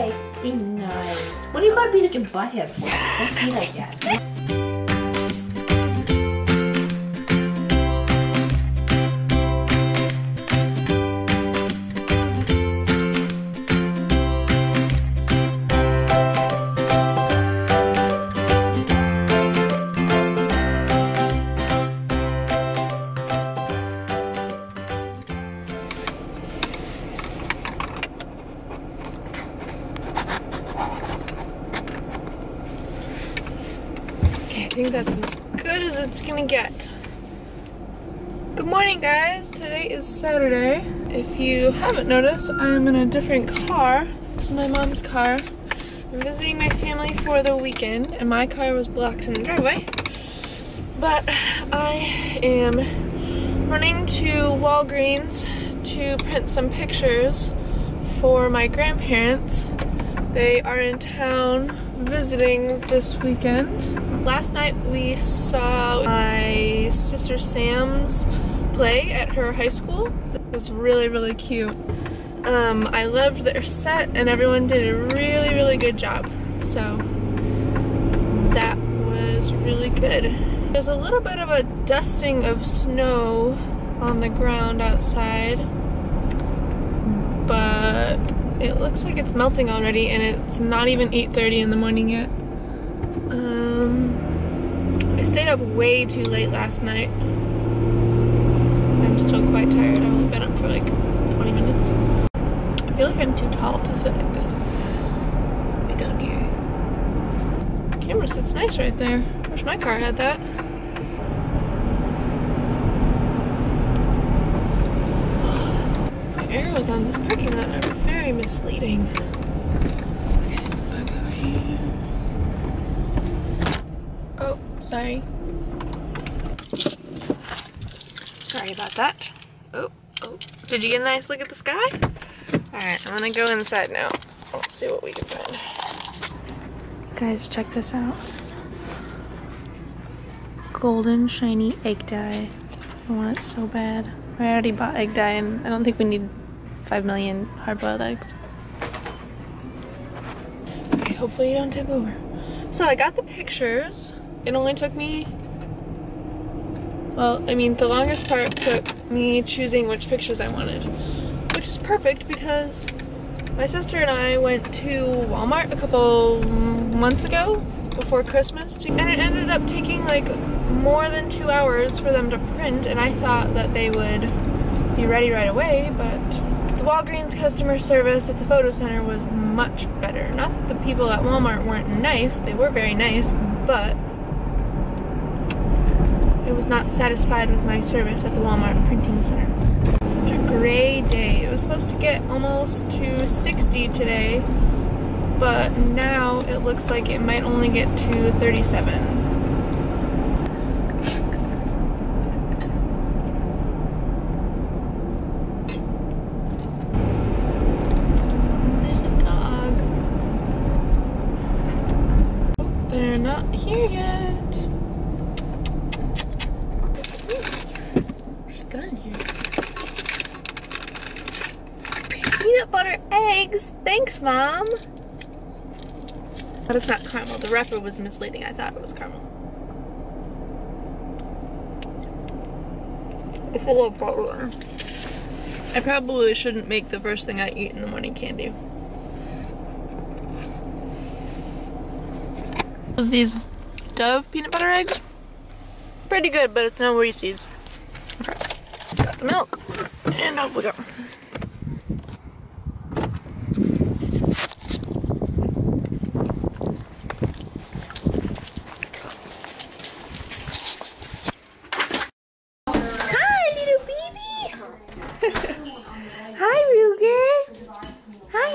like, they nice. What do you gotta be such a butthead for? Don't be like that. It's. Good morning, guys. Today is Saturday. If you haven't noticed, I'm in a different car. This is my mom's car. I'm visiting my family for the weekend, and my car was blocked in the driveway. But I am running to Walgreens to print some pictures for my grandparents. They are in town visiting this weekend. Last night we saw my sister Sam's play at her high school. It was really, really cute. Um, I loved their set and everyone did a really, really good job. So that was really good. There's a little bit of a dusting of snow on the ground outside, but it looks like it's melting already and it's not even 8.30 in the morning yet. Um, I stayed up way too late last night. I'm still quite tired. I've only been up for like 20 minutes. I feel like I'm too tall to sit like this. Way down here. Camera sits nice right there. Wish my car had that. The arrows on this parking lot are very misleading. Oh, sorry. Sorry about that. Oh, oh. Did you get a nice look at the sky? Alright, I'm gonna go inside now. Let's see what we can find. Guys, check this out. Golden shiny egg dye. I want it so bad. I already bought egg dye and I don't think we need 5 million hard-boiled eggs. Okay, hopefully you don't tip over. So I got the pictures. It only took me, well, I mean, the longest part took me choosing which pictures I wanted, which is perfect because my sister and I went to Walmart a couple months ago before Christmas, and it ended up taking like more than two hours for them to print, and I thought that they would be ready right away, but the Walgreens customer service at the photo center was much better. Not that the people at Walmart weren't nice, they were very nice, but I was not satisfied with my service at the Walmart printing center. Such a gray day. It was supposed to get almost to 60 today, but now it looks like it might only get to 37. There's a dog. They're not here yet. What's got in here? Peanut butter eggs. Thanks, Mom. But it's not caramel. The wrapper was misleading. I thought it was caramel. It's a little butter. I probably shouldn't make the first thing I eat in the morning candy. Was these Dove peanut butter eggs? Pretty good, but it's no Reese's. Okay. Got the milk. And off we go. Hi, little baby. Hi, Ruger. Hi.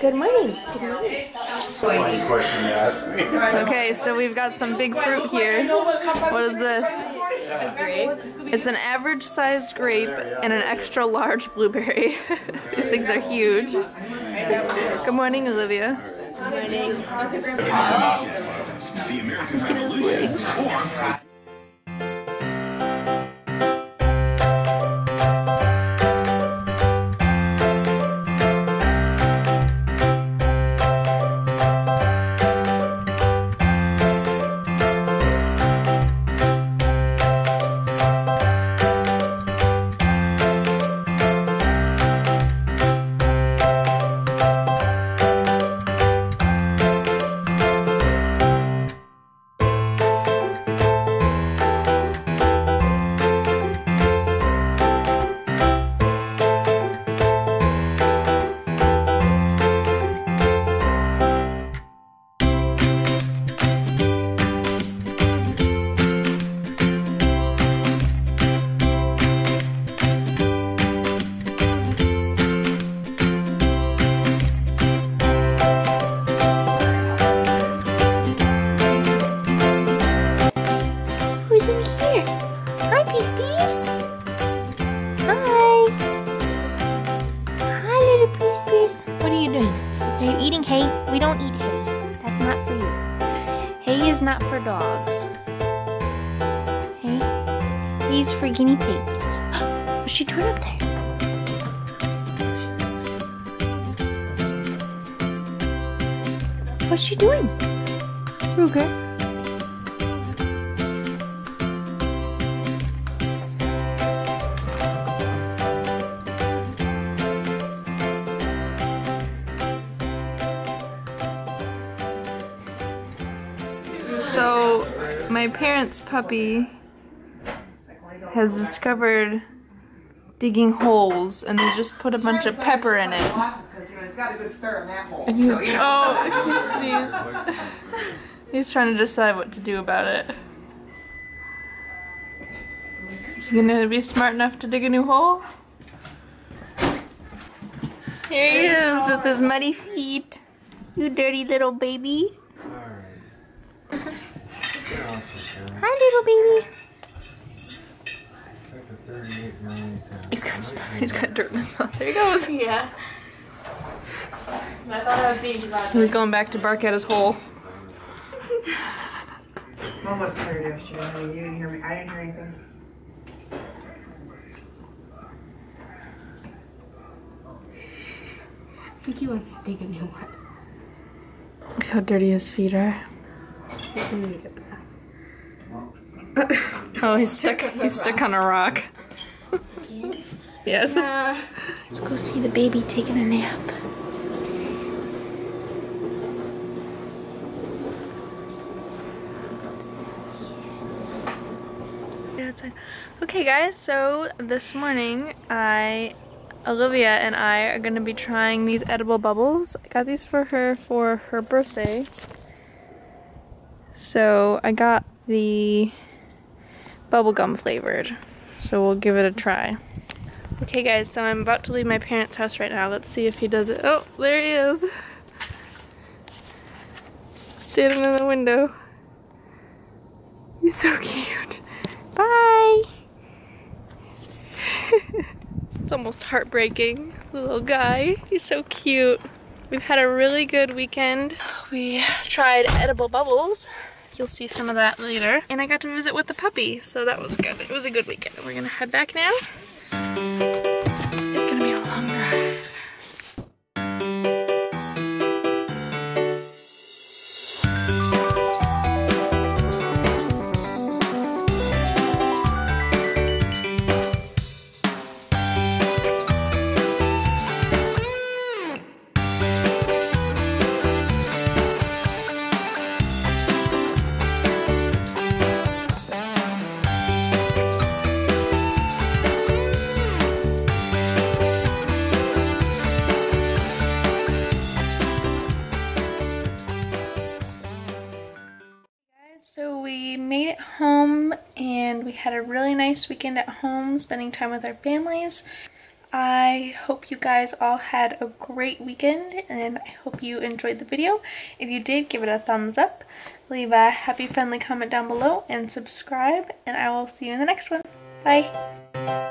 Good morning. Good morning. Funny question to ask me. Okay, so we've got some big fruit here. What is this? A grape. It's an average sized grape and an extra large blueberry. These things are huge. Good morning, Olivia. The American Revolution was formed Hi, Peace Peace. Hi. Hi, little Peace Peace. What are you doing? Are you eating hay? We don't eat hay. That's not for you. Hay is not for dogs. Hay? is for guinea pigs. What's she doing up there? What's she doing? Ruger. So, my parents' puppy has discovered digging holes and they just put a bunch of pepper in it. Because, you know, he's got a good stir in that hole. And he was, So, you know. oh, he sneezed. He's trying to decide what to do about it. Is he gonna be smart enough to dig a new hole? Here he is with his muddy feet. You dirty little baby. Hi, little baby. He's got st- he's got dirt in his mouth. There he goes. Yeah. I thought I was being glad. He's going back to bark at his hole. Mom was tired yesterday. honey. You didn't hear me. I didn't hear anything. I think he wants to dig a new one. Look how dirty his feet are. He's gonna need a bath. Oh, he's stuck. He's stuck on a rock. yes. Let's go see the baby taking a nap. Okay, guys, so this morning I, Olivia and I are gonna be trying these edible bubbles. I got these for her for her birthday. So I got the bubblegum flavored. So we'll give it a try. Okay guys, so I'm about to leave my parents' house right now. Let's see if he does it. Oh, there he is. Standing in the window. He's so cute. Bye. it's almost heartbreaking. The little guy. He's so cute. We've had a really good weekend. We tried edible bubbles. You'll see some of that later. And I got to visit with the puppy, so that was good. It was a good weekend. We're gonna head back now. Nice weekend at home spending time with our families. I hope you guys all had a great weekend and I hope you enjoyed the video. If you did, give it a thumbs up, leave a happy friendly comment down below and subscribe and I will see you in the next one. Bye!